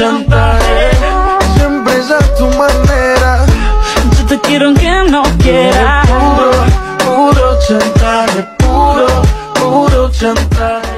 chantaje. Siempre es a tu manera. Yo te quiero aunque no quieras. Puro, puro chantaje, puro, puro chantaje.